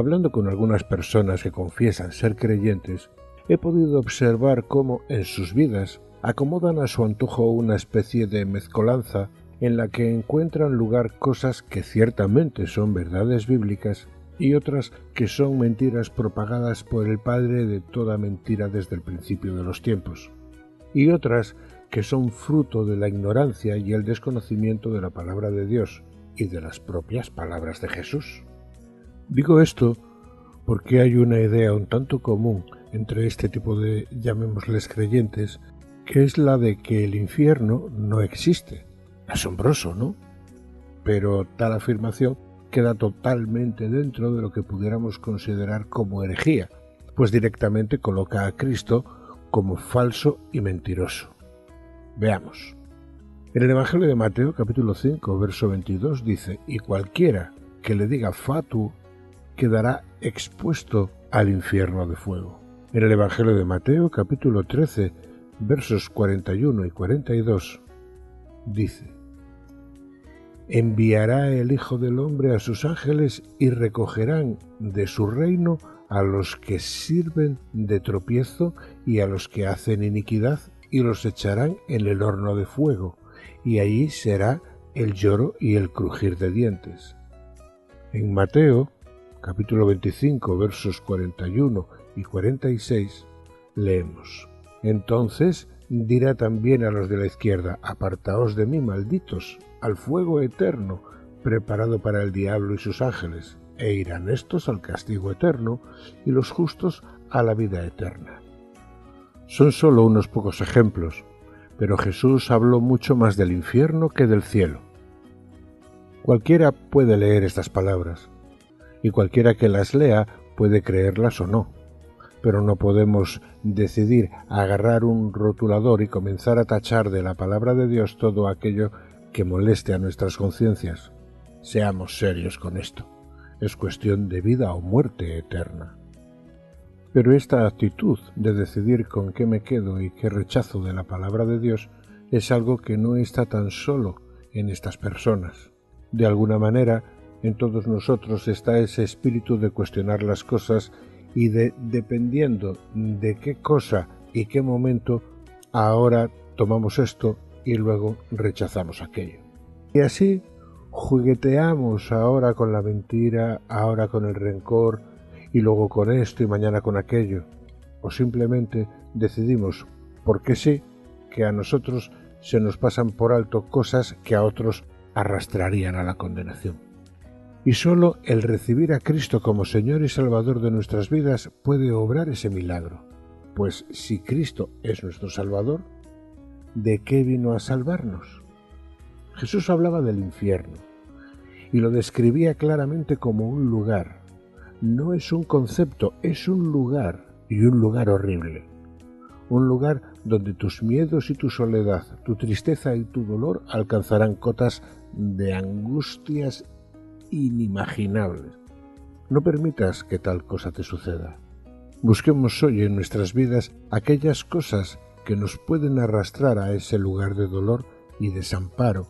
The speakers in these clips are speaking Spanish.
Hablando con algunas personas que confiesan ser creyentes, he podido observar cómo en sus vidas acomodan a su antojo una especie de mezcolanza en la que encuentran lugar cosas que ciertamente son verdades bíblicas y otras que son mentiras propagadas por el Padre de toda mentira desde el principio de los tiempos, y otras que son fruto de la ignorancia y el desconocimiento de la palabra de Dios y de las propias palabras de Jesús. Digo esto porque hay una idea un tanto común entre este tipo de, llamémosles creyentes, que es la de que el infierno no existe, Asombroso, ¿no? Pero tal afirmación queda totalmente dentro de lo que pudiéramos considerar como herejía, pues directamente coloca a Cristo como falso y mentiroso. Veamos. En el Evangelio de Mateo capítulo 5 verso 22 dice, y cualquiera que le diga fatu quedará expuesto al infierno de fuego. En el Evangelio de Mateo capítulo 13 versos 41 y 42 dice, enviará el Hijo del Hombre a sus ángeles y recogerán de su reino a los que sirven de tropiezo y a los que hacen iniquidad y los echarán en el horno de fuego, y allí será el lloro y el crujir de dientes. En Mateo, capítulo 25, versos 41 y 46, leemos, Entonces dirá también a los de la izquierda, Apartaos de mí, malditos, al fuego eterno preparado para el diablo y sus ángeles, e irán estos al castigo eterno y los justos a la vida eterna. Son solo unos pocos ejemplos, pero Jesús habló mucho más del infierno que del cielo. Cualquiera puede leer estas palabras, y cualquiera que las lea puede creerlas o no, pero no podemos decidir agarrar un rotulador y comenzar a tachar de la palabra de Dios todo aquello que moleste a nuestras conciencias. Seamos serios con esto. Es cuestión de vida o muerte eterna. Pero esta actitud de decidir con qué me quedo y qué rechazo de la palabra de Dios es algo que no está tan solo en estas personas. De alguna manera, en todos nosotros está ese espíritu de cuestionar las cosas y de, dependiendo de qué cosa y qué momento, ahora tomamos esto y luego rechazamos aquello. Y así jugueteamos ahora con la mentira, ahora con el rencor y luego con esto y mañana con aquello. O simplemente decidimos, porque sí, que a nosotros se nos pasan por alto cosas que a otros arrastrarían a la condenación. Y solo el recibir a Cristo como Señor y Salvador de nuestras vidas puede obrar ese milagro. Pues si Cristo es nuestro Salvador, de qué vino a salvarnos. Jesús hablaba del infierno y lo describía claramente como un lugar. No es un concepto, es un lugar y un lugar horrible. Un lugar donde tus miedos y tu soledad, tu tristeza y tu dolor alcanzarán cotas de angustias inimaginables. No permitas que tal cosa te suceda. Busquemos hoy en nuestras vidas aquellas cosas que nos pueden arrastrar a ese lugar de dolor y desamparo,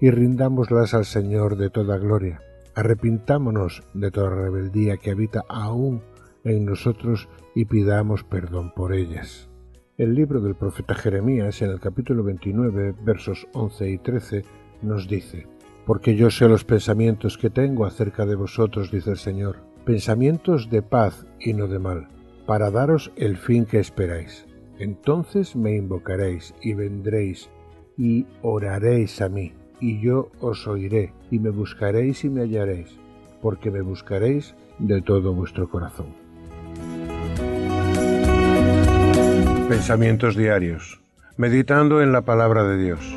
y rindámoslas al Señor de toda gloria. Arrepintámonos de toda rebeldía que habita aún en nosotros y pidamos perdón por ellas. El libro del profeta Jeremías en el capítulo 29 versos 11 y 13 nos dice, Porque yo sé los pensamientos que tengo acerca de vosotros, dice el Señor, pensamientos de paz y no de mal, para daros el fin que esperáis. Entonces me invocaréis y vendréis y oraréis a mí, y yo os oiré, y me buscaréis y me hallaréis, porque me buscaréis de todo vuestro corazón. Pensamientos diarios, meditando en la palabra de Dios.